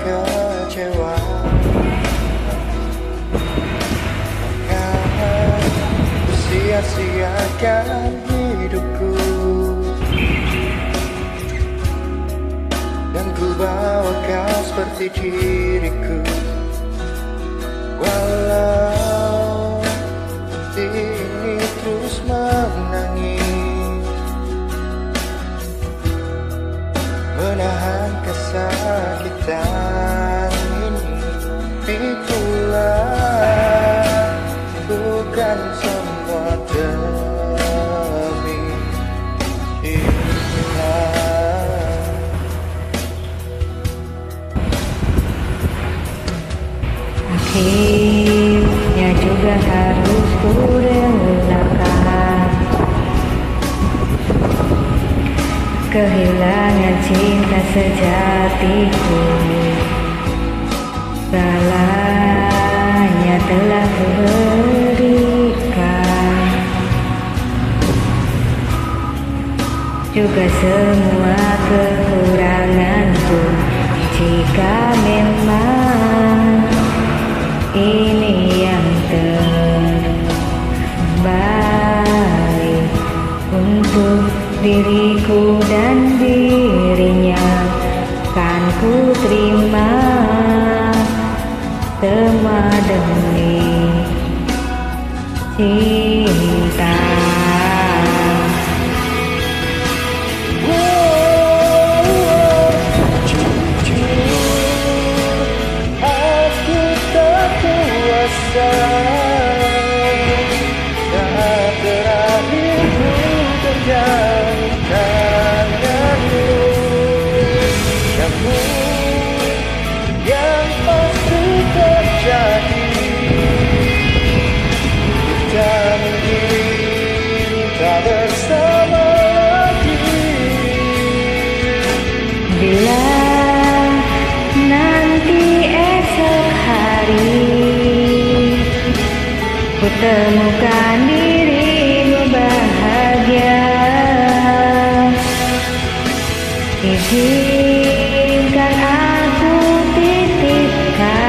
kecewa. Jangan sia-siakan hidupku. Dan ku bawa kau seperti diriku. Walau hati ini terus menangis. Menahan kesakitan ini Itulah bukan semua demi hilang Akhirnya juga harus ku Kehilangan cinta sejatiku. Salahnya telah ku berikan Juga semua kekuranganku diriku dan dirinya kan ku terima semua demi cinta. Aku Ku temukan dirimu bahagia. Izinkan aku titipkan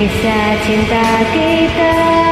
Kisah cinta kita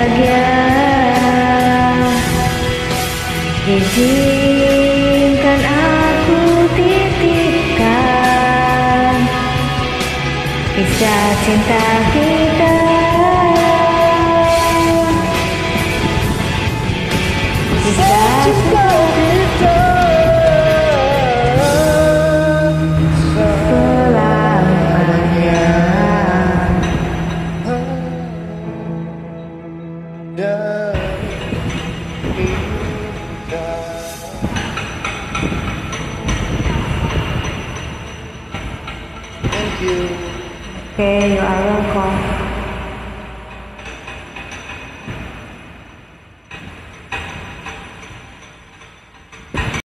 Izinkan aku titipkan Kisah cinta kita. Kisah Cinta kita selamanya. Dan Okay, you are welcome.